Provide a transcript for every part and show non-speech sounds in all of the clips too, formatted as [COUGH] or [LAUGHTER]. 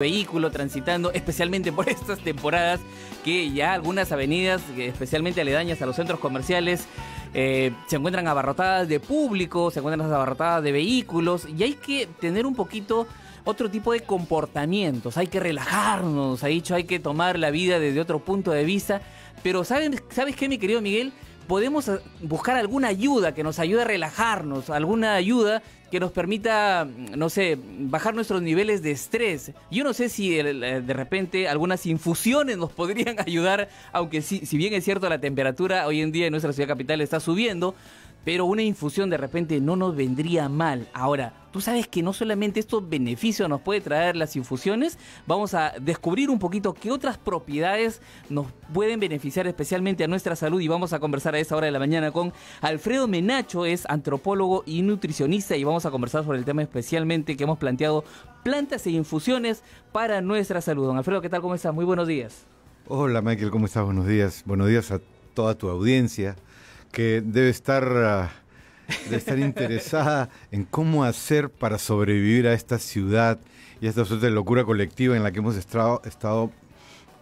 vehículo transitando, especialmente por [LAUGHS] estas temporadas que ya algunas avenidas, especialmente aledañas a los centros comerciales, eh, se encuentran abarrotadas de público, se encuentran abarrotadas de vehículos y hay que tener un poquito otro tipo de comportamientos, hay que relajarnos, ha dicho, hay que tomar la vida desde otro punto de vista, pero ¿sabes, ¿sabes qué, mi querido Miguel? podemos eh, buscar alguna ayuda que nos ayude a relajarnos, alguna ayuda que nos permita, no sé, bajar nuestros niveles de estrés. Yo no sé si eh, de repente algunas infusiones nos podrían [LAUGHS] ayudar, aunque si, si bien es cierto la temperatura hoy en día en nuestra ciudad capital está subiendo, pero una infusión de repente no nos vendría mal. Ahora, tú sabes que no solamente estos beneficios nos puede traer las infusiones, vamos a descubrir un poquito qué otras propiedades nos pueden beneficiar especialmente a nuestra salud y vamos a conversar a esta hora de la mañana con Alfredo Menacho, es antropólogo y nutricionista y vamos a conversar sobre el tema especialmente que hemos planteado plantas e infusiones para nuestra salud. Don Alfredo, ¿qué tal? ¿Cómo estás? Muy buenos días. Hola Michael, ¿cómo estás? Buenos días. Buenos días a toda tu audiencia que debe estar, ah, estar interesada en cómo hacer para sobrevivir a esta ciudad y a esta suerte de locura colectiva en la que hemos estado, estado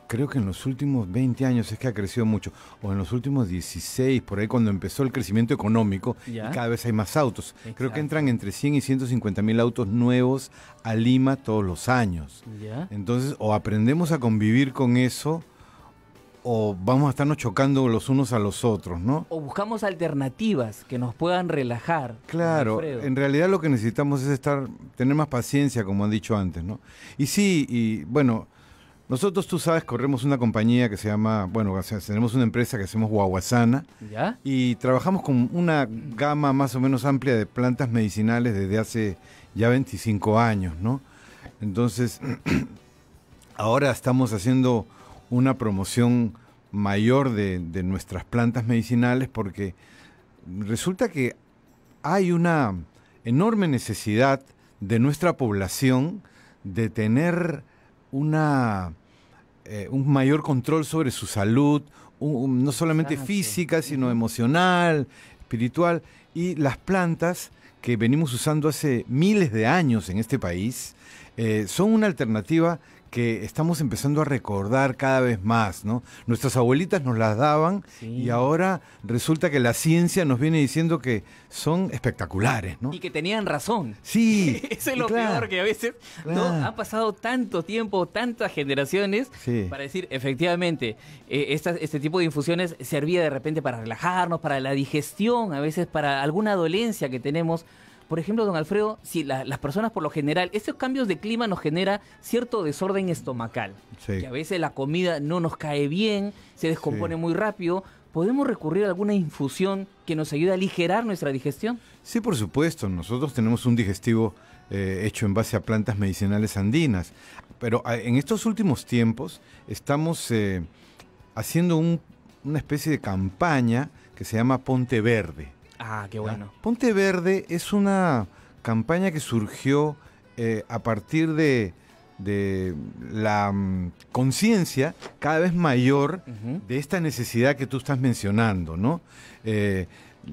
creo que en los últimos 20 años es que ha crecido mucho, o en los últimos 16, por ahí cuando empezó el crecimiento económico, y cada vez hay más autos. Creo que entran entre 100 y 150 mil autos nuevos a Lima todos los años. Entonces, o aprendemos a convivir con eso, o vamos a estarnos chocando los unos a los otros, ¿no? O buscamos alternativas que nos puedan relajar. Claro, en realidad lo que necesitamos es estar, tener más paciencia, como han dicho antes, ¿no? Y sí, y bueno, nosotros, tú sabes, corremos una compañía que se llama, bueno, tenemos una empresa que hacemos Guaguasana. ¿Ya? Y trabajamos con una gama más o menos amplia de plantas medicinales desde hace ya 25 años, ¿no? Entonces, [CLEARS THROAT] ahora estamos haciendo una promoción mayor de, nuestras plantas medicinales porque resulta que hay una enorme necesidad de nuestra población de tener una, eh, un mayor control sobre su salud, no solamente física, sino emocional, espiritual. Y las plantas que venimos usando hace miles de años en este país eh, son una alternativa que estamos empezando a recordar cada vez más, ¿no? Nuestras abuelitas nos las daban y ahora resulta que la ciencia nos viene diciendo que son espectaculares, ¿no? Y que tenían razón. Sí. [LAUGHS] Eso es lo peor que a veces ¿no? ha pasado tanto tiempo, tantas generaciones para decir, efectivamente, eh, este tipo de infusiones servía de repente para relajarnos, para la digestión, a veces para alguna dolencia que tenemos por ejemplo, don Alfredo, si las personas por lo general, estos cambios de clima nos genera cierto desorden estomacal, que a veces la comida no nos cae bien, se descompone muy rápido, ¿podemos recurrir a alguna infusión que nos ayude a aligerar nuestra digestión? Sí, por supuesto. Nosotros tenemos un digestivo eh, hecho en base a plantas medicinales andinas, pero ah, en estos últimos tiempos estamos eh, haciendo una especie de campaña que se llama Ponte Verde. Ah, qué bueno. Ponte Verde es una campaña que surgió eh, a partir de, la mm, conciencia cada vez mayor de esta necesidad que tú estás mencionando, ¿no? Eh,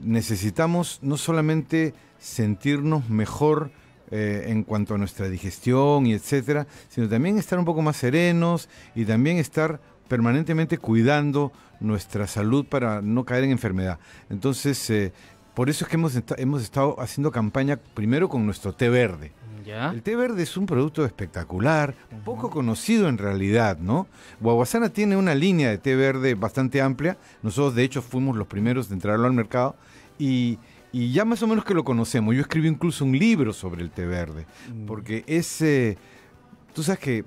necesitamos no solamente sentirnos mejor eh, en cuanto a nuestra digestión y etcétera, sino también estar un poco más serenos y también estar permanentemente cuidando nuestra salud para no caer en enfermedad. Entonces, por eso es que hemos, hemos estado haciendo campaña primero con nuestro té verde. El té verde es un producto espectacular, poco conocido en realidad, ¿no? Guaguasana tiene una línea de té verde bastante amplia. Nosotros, de hecho, fuimos los primeros de entrarlo al mercado y, ya más o menos que lo conocemos. Yo escribí incluso un libro sobre el té verde, mm. porque es, eh, tú sabes que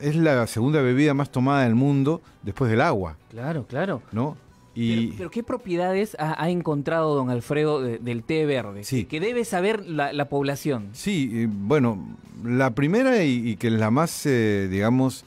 es la segunda bebida más tomada del mundo después del agua. Claro, claro. ¿No? Pero, ¿qué propiedades ha, encontrado don Alfredo del té verde? Sí. Que debe saber la, población. Sí, bueno, la primera y, que es la más, eh, digamos,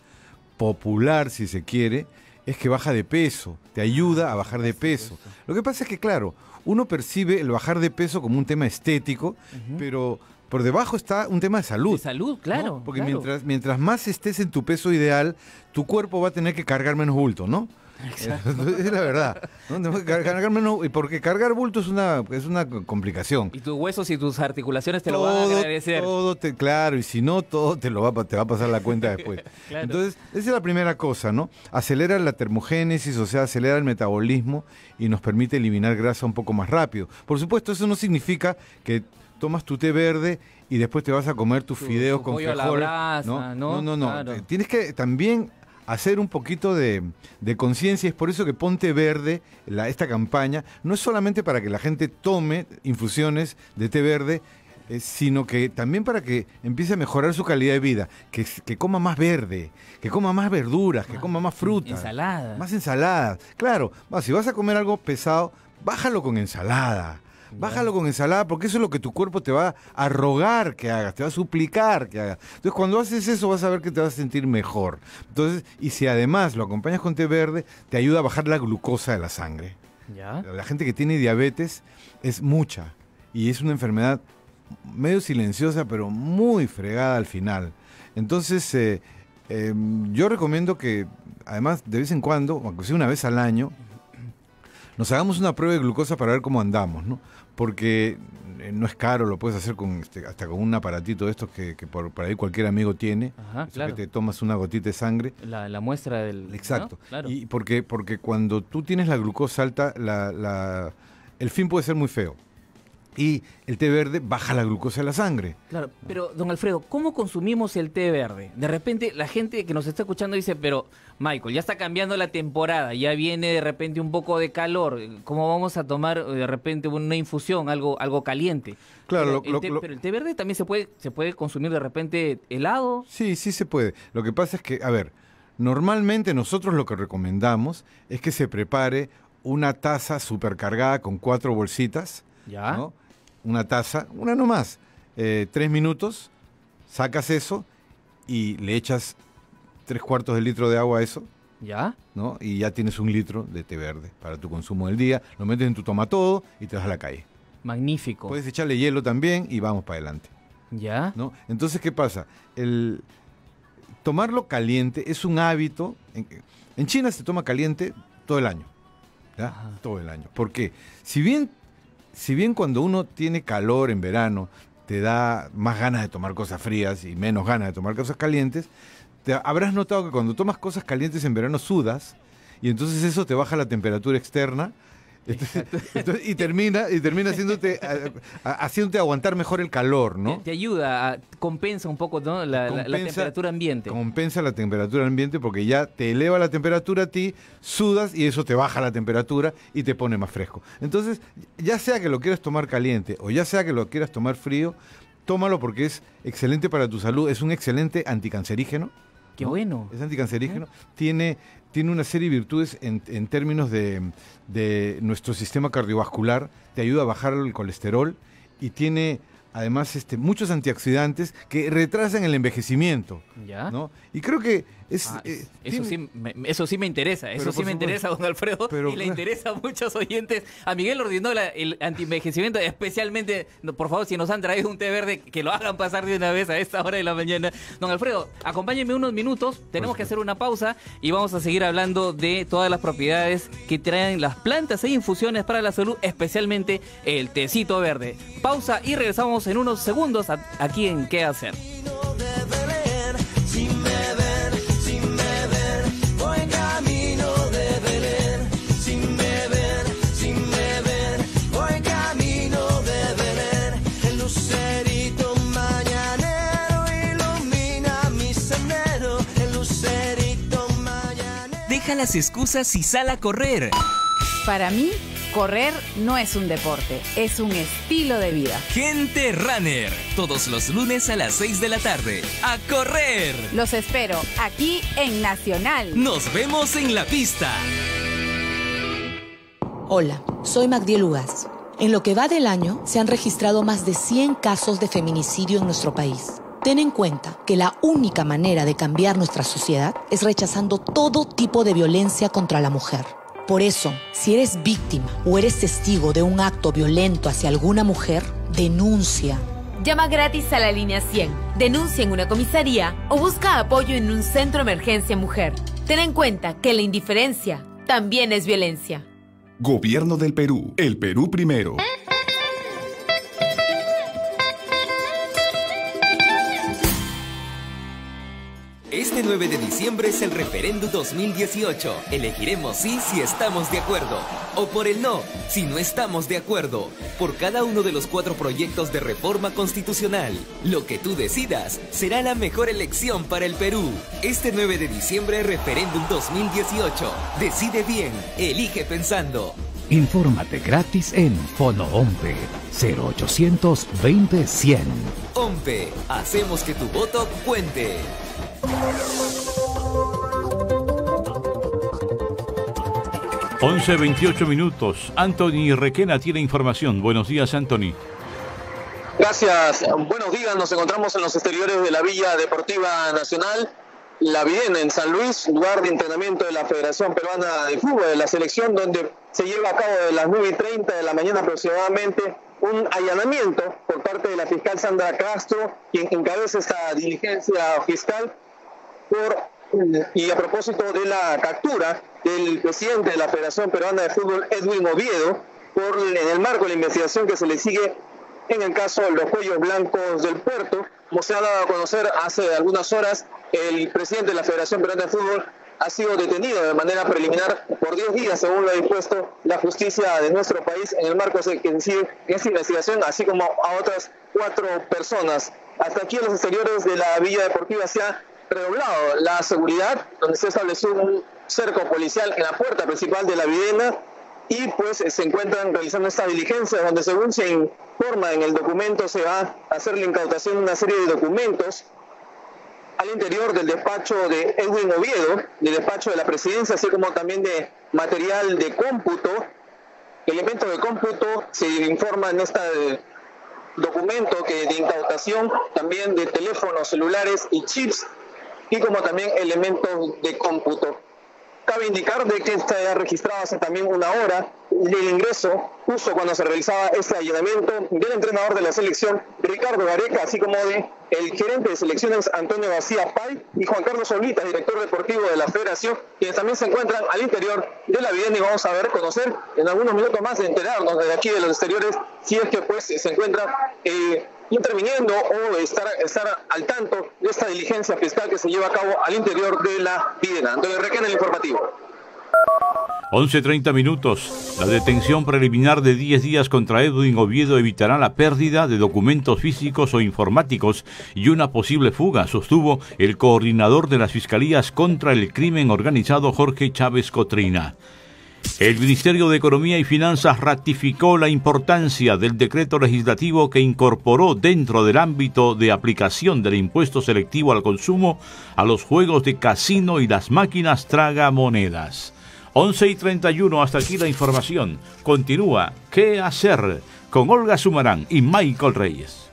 popular, si se quiere, es que baja de peso, te ayuda a bajar de peso. Lo que pasa es que, claro, uno percibe el bajar de peso como un tema estético, pero por debajo está un tema de salud. De salud, claro. Porque Mientras, mientras más estés en tu peso ideal, tu cuerpo va a tener que cargar menos bulto, ¿no? [LAUGHS] es la verdad. ¿no? Car- cargar menos- y porque cargar bulto es una, es una complicación. Y tus huesos y tus articulaciones te lo van a agradecer. todo te, claro, y si no, todo te lo va, te va a pasar la cuenta después. [LAUGHS] Claro. Entonces, esa es la primera cosa, ¿no? Acelera la termogénesis, o sea, acelera el metabolismo y nos permite eliminar grasa un poco más rápido. Por supuesto, eso no significa que tomas tu té verde y después te vas a comer tus Tu- fideos tu con brasa, ¿no? No, no, no. Claro. Tienes que también hacer un poquito de, de conciencia. Es por eso que Ponte Verde, la- esta campaña, no es solamente para que la gente tome infusiones de té verde, eh, sino que también para que empiece a mejorar su calidad de vida, que, que coma más verde, que coma más verduras, que coma más frutas. Más ensaladas. Claro, si vas a comer algo pesado, bájalo con ensalada. Bájalo con ensalada porque eso es lo que tu cuerpo te va a rogar que hagas, te va a suplicar que hagas. Entonces cuando haces eso vas a ver que te vas a sentir mejor. Entonces, y si además lo acompañas con té verde, te ayuda a bajar la glucosa de la sangre. ¿Ya? La gente que tiene diabetes es mucha y es una enfermedad medio silenciosa pero muy fregada al final. Entonces eh, eh, yo recomiendo que además de vez en cuando, aunque sea una vez al año, nos hagamos una prueba de glucosa para ver cómo andamos, ¿no? Porque eh, no es caro, lo puedes hacer con este, hasta con un aparatito de estos que, que por, por ahí cualquier amigo tiene. Ajá, claro. que te tomas una gotita de sangre. La, la muestra del... Exacto. ¿no? Claro. Y porque, porque cuando tú tienes la glucosa alta, la, la- el fin puede ser muy feo. Y el té verde baja la glucosa de la sangre. Claro, pero don Alfredo, ¿cómo consumimos el té verde? De repente la gente que nos está escuchando dice, pero Michael, ya está cambiando la temporada, ya viene de repente un poco de calor, ¿cómo vamos a tomar eh, de repente una infusión, algo, algo caliente? Claro, pero, lo- el té, lo- pero el té verde también se puede, se puede consumir de repente helado. Sí, sí se puede. Lo que pasa es que, a ver, normalmente nosotros lo que recomendamos es que se prepare una taza supercargada con cuatro bolsitas. Ya. ¿no? Una taza, una nomás. Eh, tres minutos, sacas eso y le echas tres cuartos de litro de agua a eso. ¿Ya? ¿no? Y ya tienes un litro de té verde para tu consumo del día. Lo metes en tu tomatodo y te vas a la calle. Magnífico. Puedes echarle hielo también y vamos para adelante, ¿Ya? ¿no? Entonces, ¿qué pasa? El tomarlo caliente es un hábito. En, en China se toma caliente todo el año, ¿ya? Todo el año. Porque si bien, si bien cuando uno tiene calor en verano te da más ganas de tomar cosas frías y menos ganas de tomar cosas calientes, te habrás notado que cuando tomas cosas calientes en verano sudas y entonces eso te baja la temperatura externa. Entonces- [LAUGHS] entonces- y termina y termina haciéndote a- a- haciéndote aguantar mejor el calor, ¿no? Te, te ayuda, a- compensa un poco ¿no? la, la- temperatura ambiente. Compensa la temperatura ambiente porque ya te eleva la temperatura a ti, sudas y eso te baja la temperatura y te pone más fresco. Entonces, ya sea que lo quieras tomar caliente o ya sea que lo quieras tomar frío, tómalo porque es excelente para tu salud, es un excelente anticancerígeno. Qué ¿no? bueno. Es anticancerígeno, tiene, tiene una serie de virtudes en, en términos de, de nuestro sistema cardiovascular, te ayuda a bajar el colesterol y tiene además este, muchos antioxidantes que retrasan el envejecimiento. ¿Ya? ¿no? Y creo que es... Ah, eh, eso, tiene- sí, me, eso sí me interesa, eso sí me supuesto. interesa, don Alfredo, Pero y le interesa a muchos oyentes. A Miguel Ordinola, el antienvejecimiento, especialmente, por favor, si nos han traído un té verde, que lo hagan pasar de una vez a esta hora de la mañana. Don Alfredo, acompáñeme unos minutos, tenemos que hacer una pausa y vamos a seguir hablando de todas las propiedades que traen las plantas e infusiones para la salud, especialmente el tecito verde. Pausa y regresamos en unos segundos a- aquí en ¿Qué hacer? Sin beber, sin beber, voy camino de Belén. Sin beber, sin beber, voy camino de Belén. El lucerito mañanero ilumina mi sendero. El lucerito mañanero. Deja las excusas y sal a correr. Para mí, correr no es un deporte, es un estilo de vida. Gente Runner. Todos los lunes a las 6 de la tarde. ¡A correr! Los espero aquí en Nacional. Nos vemos en la pista. Hola, soy Magdiel Ugas. En lo que va del año, se han registrado más de 100 casos de feminicidio en nuestro país. Ten en cuenta que la única manera de cambiar nuestra sociedad es rechazando todo tipo de violencia contra la mujer. Por eso, si eres víctima o eres testigo de un acto violento hacia alguna mujer, denuncia. Llama gratis a la línea 100, denuncia en una comisaría o busca apoyo en un centro emergencia mujer. Ten en cuenta que la indiferencia también es violencia. Gobierno del Perú. El Perú primero. Este 9 de diciembre es el referéndum 2018. Elegiremos sí si estamos de acuerdo. O por el no, si no estamos de acuerdo. Por cada uno de los cuatro proyectos de reforma constitucional. Lo que tú decidas será la mejor elección para el Perú. Este 9 de diciembre, referéndum 2018. Decide bien, elige pensando. Infórmate gratis en Fono OMPE 0800 20 100. OMPE, hacemos que tu voto cuente. 11, 28 minutos. Anthony Requena tiene información. Buenos días, Anthony. Gracias. Buenos días. Nos encontramos en los exteriores de la Villa Deportiva Nacional. La Videna en San Luis, lugar de entrenamiento de la Federación Peruana de Fútbol, de la selección, donde se lleva a cabo de las 9 y 30 de la mañana aproximadamente un allanamiento por parte de la fiscal Sandra Castro, quien encabeza esta diligencia fiscal por y a propósito de la captura del presidente de la Federación Peruana de Fútbol, Edwin Oviedo, por, en el marco de la investigación que se le sigue en el caso de los cuellos blancos del puerto. Como se ha dado a conocer hace algunas horas, el presidente de la Federación Peruana de Fútbol ha sido detenido de manera preliminar por 10 días, según lo ha dispuesto la justicia de nuestro país, en el marco de esta investigación, así como a otras cuatro personas. Hasta aquí en los exteriores de la Villa Deportiva se ha redoblado la seguridad, donde se estableció un cerco policial en la puerta principal de la Videna y pues se encuentran realizando esta diligencia donde según se informa en el documento se va a hacer la incautación de una serie de documentos al interior del despacho de Edwin Oviedo, del despacho de la presidencia, así como también de material de cómputo, elementos de cómputo, se informa en este documento que de incautación también de teléfonos celulares y chips y como también elementos de cómputo. Cabe indicar de que está registrado hace también una hora el ingreso, justo cuando se realizaba este allanamiento del entrenador de la selección, Ricardo Gareca, así como de el gerente de selecciones Antonio García Pay y Juan Carlos Solita, director deportivo de la federación, quienes también se encuentran al interior de la vivienda y vamos a ver, conocer en algunos minutos más de enterarnos desde aquí de los exteriores si es que pues se encuentra eh, interviniendo o estar, estar al tanto de esta diligencia fiscal que se lleva a cabo al interior de la vivienda. Antonio Requena, el informativo. 11.30 minutos. La detención preliminar de 10 días contra Edwin Oviedo evitará la pérdida de documentos físicos o informáticos y una posible fuga, sostuvo el coordinador de las Fiscalías contra el Crimen Organizado Jorge Chávez Cotrina. El Ministerio de Economía y Finanzas ratificó la importancia del decreto legislativo que incorporó dentro del ámbito de aplicación del impuesto selectivo al consumo a los juegos de casino y las máquinas tragamonedas. 11 y 31, hasta aquí la información. Continúa ¿Qué hacer? con Olga Sumarán y Michael Reyes.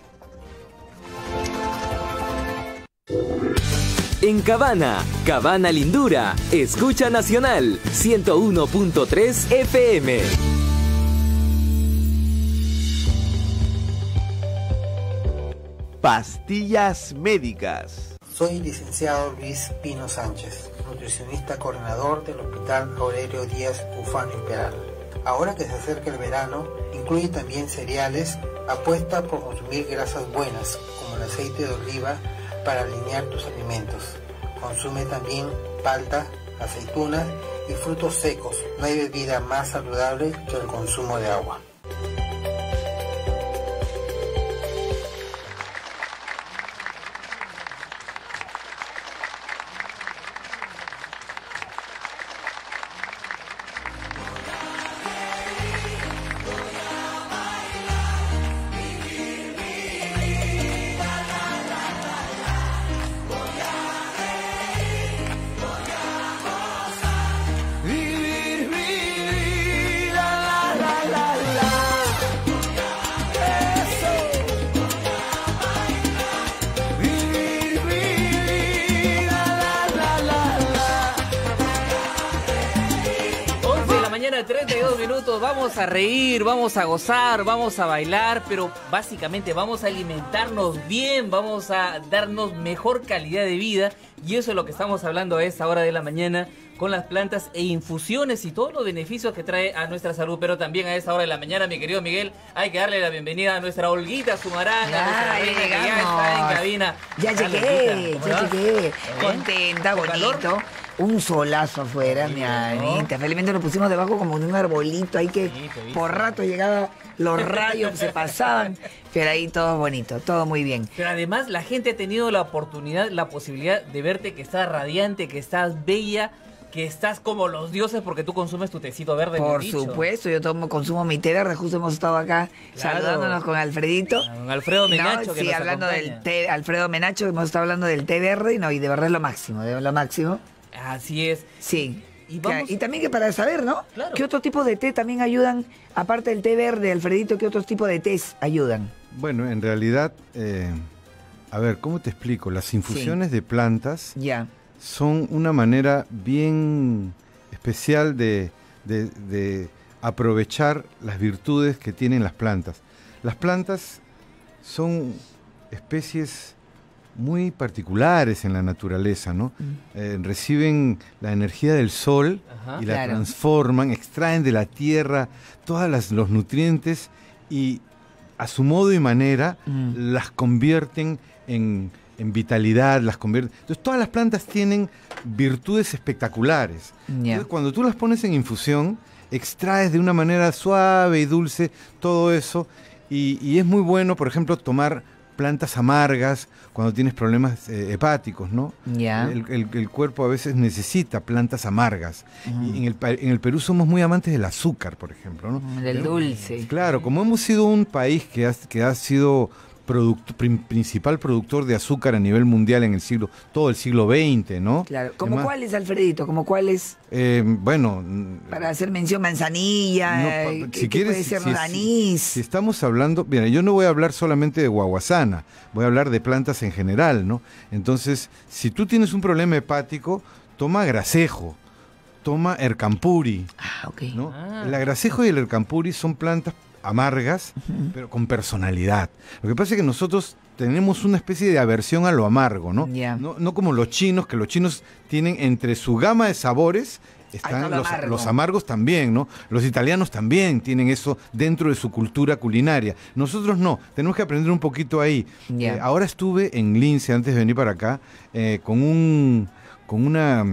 En Cabana, Cabana Lindura, Escucha Nacional, 101.3 FM. Pastillas médicas. Soy licenciado Luis Pino Sánchez, nutricionista coordinador del Hospital Aurelio Díaz Ufano Imperial. Ahora que se acerca el verano, incluye también cereales, apuesta por consumir grasas buenas, como el aceite de oliva, para alinear tus alimentos. Consume también palta, aceitunas y frutos secos. No hay bebida más saludable que el consumo de agua. Vamos a reír, vamos a gozar, vamos a bailar, pero básicamente vamos a alimentarnos bien, vamos a darnos mejor calidad de vida y eso es lo que estamos hablando a esta hora de la mañana con las plantas e infusiones y todos los beneficios que trae a nuestra salud, pero también a esta hora de la mañana, mi querido Miguel, hay que darle la bienvenida a nuestra Olguita Sumarán, Ya, nuestra reina que ya está en cabina. Ya llegué, Olguita, ¿cómo ya llegué. Contenta, ¿Con calor? Un solazo afuera, mi Anita. Felizmente lo pusimos debajo como de un arbolito ahí que por rato llegaba, los rayos se pasaban, pero ahí todo bonito, todo muy bien. Pero además la gente ha tenido la oportunidad, la posibilidad de verte que estás radiante, que estás bella, que estás como los dioses porque tú consumes tu tecito verde. Por supuesto, yo tomo, consumo mi té verde, justo hemos estado acá Claro. saludándonos con Alfredito. Con Alfredo Menacho No, que sí, nos hablando acompaña. del té, Alfredo Menacho, hemos estado hablando del té verde y no, y de verdad es lo máximo, de lo máximo. Así es. Sí. Y Claro, vamos- y también que para saber, ¿no? Claro. ¿Qué otro tipo de té también ayudan, aparte del té verde, Alfredito, qué otros tipos de tés ayudan? Bueno, en realidad, eh, a ver, ¿cómo te explico? Las infusiones de plantas Ya. son una manera bien especial de, de- de aprovechar las virtudes que tienen las plantas. Las plantas son especies muy particulares en la naturaleza, ¿no? Eh, reciben la energía del sol Ajá. y la Claro. transforman, extraen de la tierra todos los nutrientes y a su modo y manera Mm. las convierten en, en vitalidad, las convierten. Entonces todas las plantas tienen virtudes espectaculares. Entonces cuando tú las pones en infusión, extraes de una manera suave y dulce todo eso y, y es muy bueno, por ejemplo, tomar plantas amargas cuando tienes problemas eh, hepáticos, ¿no? El, el- el cuerpo a veces necesita plantas amargas. Y en el, en el Perú somos muy amantes del azúcar, por ejemplo, ¿no? Del Pero- dulce. Claro, como hemos sido un país que ha, que ha sido principal productor de azúcar a nivel mundial en el siglo, todo el siglo XX, ¿no? Claro. ¿Como Además, cuáles, Alfredito? ¿Como cuáles? eh, bueno, mm, Para hacer mención, manzanilla, no, eh, pa- ¿qué- si qué quieres, puede ser si- si- estamos hablando, mira, yo no voy a hablar solamente de guaguasana, voy a hablar de plantas en general, ¿no? Entonces, si tú tienes un problema hepático, toma grasejo, toma ercampuri, Ah, ok. ¿no? Ah. El agracejo y el ercampuri son plantas amargas, pero con personalidad. Lo que pasa es que nosotros tenemos una especie de aversión a lo amargo, ¿no? No, no como los chinos, que los chinos tienen entre su gama de sabores están está lo los, amargo. los amargos también, ¿no? Los italianos también tienen eso dentro de su cultura culinaria. Nosotros no, tenemos que aprender un poquito ahí. Eh, ahora estuve en Lince antes de venir para acá eh, con un con una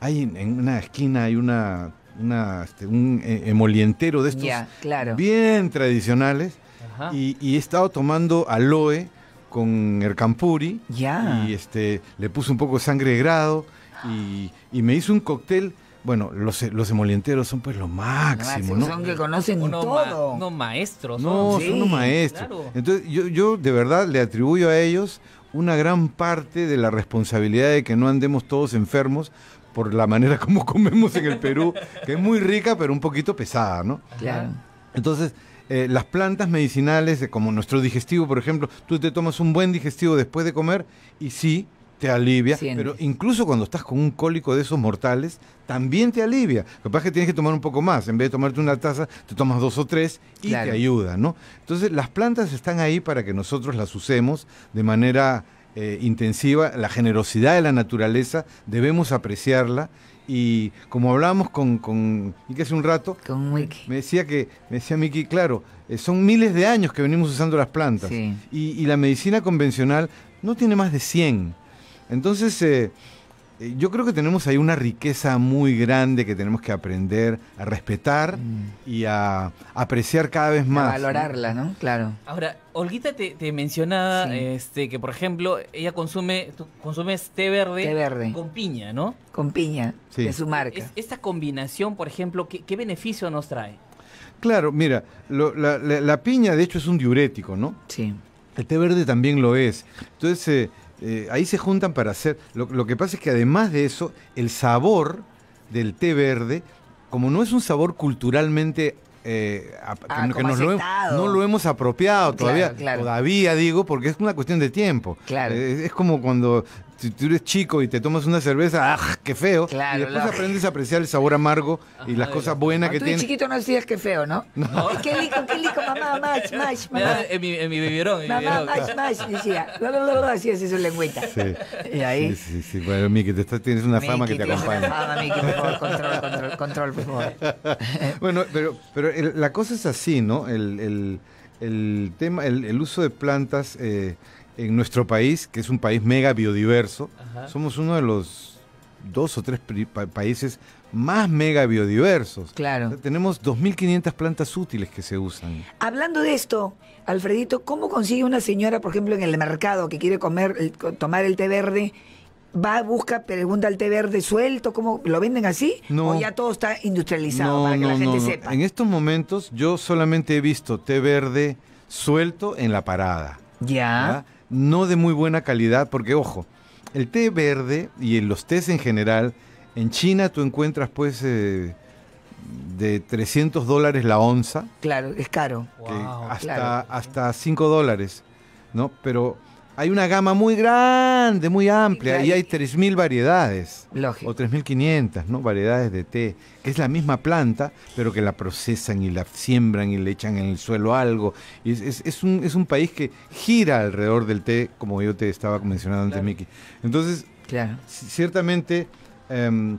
hay en- en una esquina hay una una este, un eh, emolientero de estos claro. bien tradicionales Ajá. y, y he estado tomando aloe con ercampuri Ya. y este le puse un poco de sangre de grado y, y me hizo un cóctel bueno los, los emolienteros son pues lo máximo ¿no? Son que conocen Unos, ma- todo. unos maestros. No, son. Sí, son unos maestros. claro. Entonces, yo, yo de verdad le atribuyo a ellos una gran parte de la responsabilidad de que no andemos todos enfermos por la manera [LAUGHS] como comemos en el Perú, que es muy rica, pero un poquito pesada, ¿no? Claro. Entonces, eh, las plantas medicinales, eh, como nuestro digestivo, por ejemplo, tú te tomas un buen digestivo después de comer y sí, te alivia, Sientes. pero incluso cuando estás con un cólico de esos mortales, también te alivia. Lo que pasa es que tienes que tomar un poco más. En vez de tomarte una taza, te tomas dos o tres y Claro. te ayuda, ¿no? Entonces, las plantas están ahí para que nosotros las usemos de manera eh, intensiva. La generosidad de la naturaleza, debemos apreciarla. Y como hablábamos con, con Miki hace un rato, Con Wiki. me decía que, me decía Miki, claro, eh, son miles de años que venimos usando las plantas. Sí. Y, y la medicina convencional no tiene más de 100. Entonces, eh, yo creo que tenemos ahí una riqueza muy grande que tenemos que aprender a respetar y a apreciar cada vez Mm. A más. ¿no? valorarla, ¿no? Claro. Ahora, Olguita te, te mencionaba Sí. este, que, por ejemplo, ella consume, tú consumes té verde, Té verde. con piña, ¿no? Con piña, Sí. de su marca. Es- esta combinación, por ejemplo, ¿qué, qué beneficio nos trae? Claro, mira, lo- la, la- la piña de hecho es un diurético, ¿no? Sí. El té verde también lo es. Entonces, eh, eh, ahí se juntan para hacer. Lo, lo que pasa es que además de eso, el sabor del té verde, como no es un sabor culturalmente. eh, Ah, que, que nos lo, no lo hemos apropiado Claro, todavía, claro. todavía digo, porque es una cuestión de tiempo. Claro. Eh, es como cuando si tú eres chico y te tomas una cerveza, ¡ah, qué feo! Claro, y después aprendes a apreciar el sabor amargo y las cosas buenas que Tú tiene. chiquito no decías que feo, ¿no? [LAUGHS] Ay, Qué lico, qué lico, mamá, [LAUGHS] más, más, mamá. En mi, en mi biberón, en Mamá, biberón. más, más, decía. Así es su lengüita. Sí. [LAUGHS] Y ahí. Sí, sí, sí. Bueno, Miki, te estás- tienes una fama que te tienes una acompaña. fama, Miki, por favor, control, control, control, por favor. bueno, pero, pero el- la cosa es así, ¿no? El, el- el tema, el, el uso de plantas eh, en nuestro país, que es un país mega biodiverso, Ajá. somos uno de los dos o tres pa- países más mega biodiversos. Claro. O sea, tenemos 2.500 plantas útiles que se usan. Hablando de esto, Alfredito, ¿cómo consigue una señora, por ejemplo, en el mercado que quiere comer, el- tomar el té verde? Va, busca, pregunta el té verde suelto, ¿cómo lo venden así? No. ¿O ya todo está industrializado para que la gente no. sepa? En estos momentos yo solamente he visto té verde suelto en la parada. Ya. No de muy buena calidad, porque ojo, el té verde y los tés en general, en China tú encuentras pues eh, de 300 dólares la onza, Claro, es caro. que hasta, claro. hasta 5 dólares, ¿no? Pero hay una gama muy grande, muy amplia, y hay 3.000 variedades. Lógico. O 3.500, ¿no? Variedades de té, que es la misma planta, pero que la procesan y la siembran y le echan en el suelo algo. Y es, es- es un, es un país que gira alrededor del té, como yo te estaba mencionando antes, Miki. Entonces, Claro. ciertamente, em,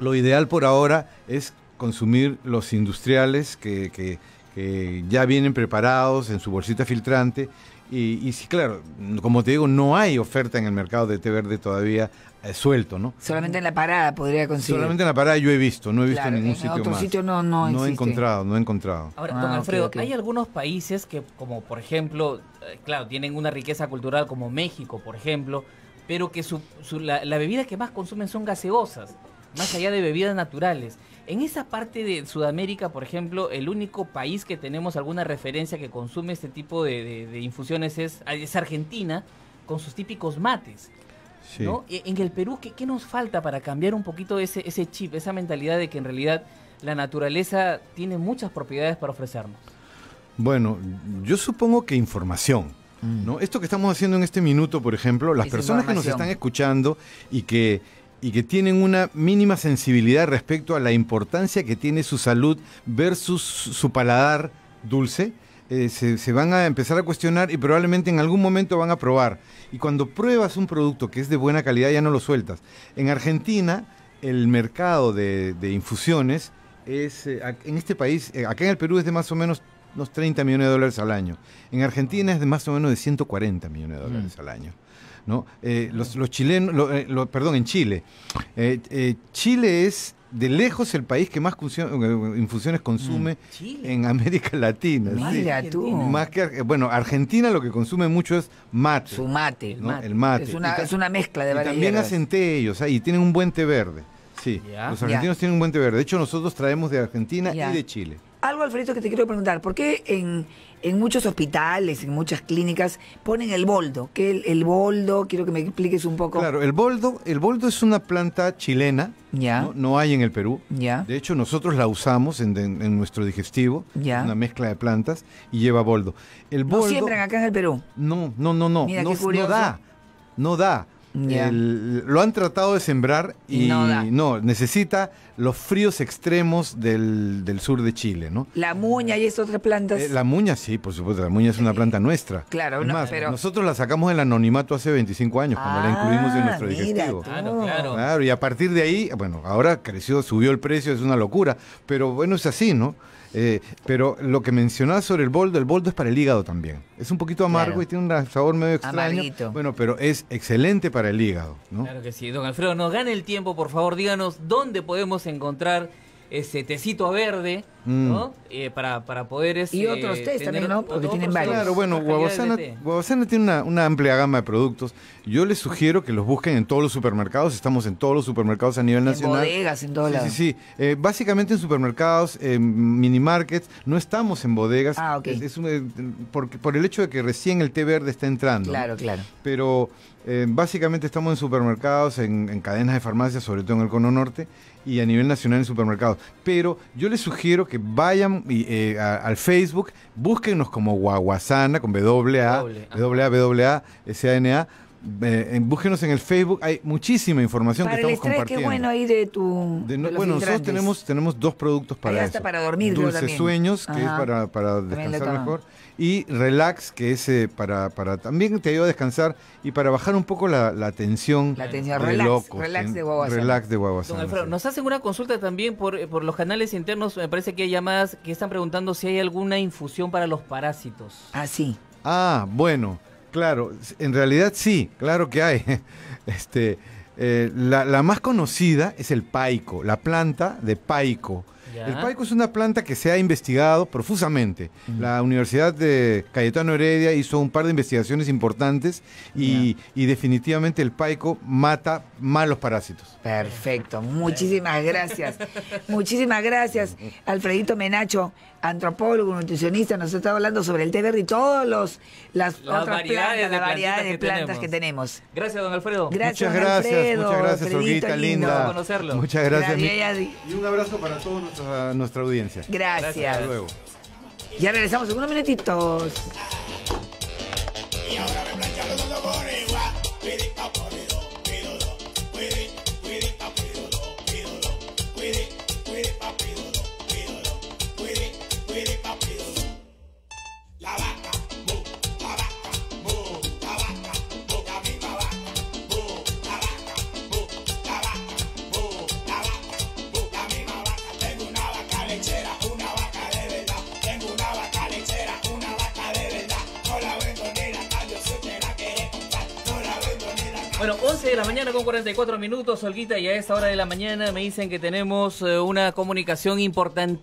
lo ideal por ahora es consumir los industriales que, que- que ya vienen preparados en su bolsita filtrante. Y, y sí, claro, como te digo, no hay oferta en el mercado de té verde todavía eh, suelto, ¿no? Solamente en la parada podría conseguir. Solamente en la parada yo he visto, no he visto Claro, en ningún en sitio otro más. sitio no- no he existe. encontrado, no he encontrado. Ahora, Ah, don Alfredo, hay algunos países que, como por ejemplo, eh, claro, tienen una riqueza cultural como México, por ejemplo, pero que su, su- la, la bebida que más consumen son gaseosas, más allá de bebidas naturales. En esa parte de Sudamérica, por ejemplo, el único país que tenemos alguna referencia que consume este tipo de, de- de infusiones es, es Argentina, con sus típicos mates. Sí. ¿no? E- En el Perú, ¿qué, qué nos falta para cambiar un poquito ese, ese chip, esa mentalidad de que en realidad la naturaleza tiene muchas propiedades para ofrecernos? Bueno, yo supongo que información. ¿no? Esto que estamos haciendo en este minuto, por ejemplo, las Es personas que nos están escuchando y que, y que tienen una mínima sensibilidad respecto a la importancia que tiene su salud versus su paladar dulce, eh, se, se van a empezar a cuestionar y probablemente en algún momento van a probar. Y cuando pruebas un producto que es de buena calidad ya no lo sueltas. En Argentina, el mercado de, de infusiones es, eh, en este país, eh, acá en el Perú es de más o menos unos 30 millones de dólares al año. En Argentina es de más o menos de 140 millones de dólares al año. ¿No? Eh, los, los chilenos, lo- eh, lo- perdón, en Chile. Eh, eh, Chile es de lejos el país que más infusiones consume en América Latina. sí. Mira tú. Más que, bueno, Argentina lo que consume mucho es mate. Su mate. ¿no? El mate. Es una, es mezcla de y varias también hierbas. hacen té ellos, ah, y tienen un buen té verde. Sí, los argentinos tienen un buen té verde. De hecho, nosotros traemos de Argentina y de Chile. Algo, Alfredito, que te quiero preguntar. ¿Por qué en, en muchos hospitales, en muchas clínicas, ponen el boldo? ¿Qué el, el boldo? Quiero que me expliques un poco. Claro, el boldo, el boldo es una planta chilena. Ya. No, No hay en el Perú. Ya. De hecho, nosotros la usamos en, en- en nuestro digestivo. Ya. Una mezcla de plantas y lleva boldo. El ¿No boldo. siembran acá en el Perú? No, no, no, no. Mira no, qué curioso. no da. No da. El- lo han tratado de sembrar y No necesita los fríos extremos del, del sur de Chile, ¿no? La muña y estas otras plantas. Eh, la muña, sí, por supuesto, la muña es una planta nuestra. Claro, Es no, más, pero- nosotros la sacamos del anonimato hace 25 años, cuando la incluimos en Ah, nuestro digestivo. Claro, claro. Claro, y a partir de ahí, bueno, ahora creció, subió el precio, es una locura, pero bueno, es así, ¿no? Eh, pero lo que mencionabas sobre el boldo, el boldo es para el hígado también. Es un poquito amargo Claro. y tiene un sabor medio extraño. Amarguito. Bueno, pero es excelente para el hígado, ¿no? Claro que sí. Don Alfredo, nos gane el tiempo, por favor, díganos dónde podemos encontrar ese tecito verde, Mm. ¿no? Eh, para, para poder... este, Y otros tés también, ¿no? Porque tienen varios. Claro, bueno, Guavasana, tiene una, una amplia gama de productos. Yo les sugiero que los busquen en todos los supermercados. Estamos en todos los supermercados a nivel En nacional. bodegas, en todos sí, lados. Sí, sí. Eh, básicamente en supermercados, en mini markets. No estamos en bodegas. Ah, ok. Es, es un- eh, porque, por el hecho de que recién el té verde está entrando. Claro, claro. Pero eh, básicamente estamos en supermercados, en, en cadenas de farmacias, sobre todo en el Cono Norte, y a nivel nacional en supermercados. Pero yo les sugiero que vayan y, eh, a- al Facebook, búsquenos como Guaguasana, con W A, W A, W A, S A N A, eh, en- búsquenos en el Facebook, hay muchísima información Para que el estamos estrés, qué compartiendo. bueno ahí de tu. De no- de los bueno, nosotros tenemos, tenemos dos productos para Ahí eso. para dormir, también. Sueños, que Ajá. es para, para descansar mejor. Y Relax, que es eh, para, para también te ayuda a descansar y para bajar un poco la, la tensión. La tensión, de relax, locos, relax de guaguasana. Relax de Don guaguasana, Alfredo, sí. nos hacen una consulta también por, eh, por los canales internos. Me parece que hay llamadas que están preguntando si hay alguna infusión para los parásitos. Ah, sí. Ah, bueno, claro, en realidad sí, claro que hay. [LAUGHS] Este, eh, la, la más conocida es el paico, la planta de paico. Ya. El paico es una planta que se ha investigado profusamente. La Universidad de Cayetano Heredia hizo un par de investigaciones importantes y, y definitivamente el paico mata malos parásitos. Perfecto, muchísimas gracias. Muchísimas gracias, Alfredito Menacho, antropólogo, nutricionista, nos está hablando sobre el té verde y todas los, las, Las otras variedades plantas, de las variedades de que plantas tenemos. que tenemos. Gracias, don Alfredo. Gracias, muchas gracias, Alfredo, muchas gracias, Alfredito Olguita, linda. conocerlo. Muchas gracias. Gracias. Y un abrazo para toda nuestra, nuestra audiencia. Gracias. Hasta luego. Ya regresamos en unos minutitos. 11 de la mañana con 44 minutos, Olguita, y a esta hora de la mañana me dicen que tenemos eh, una comunicación importantísima.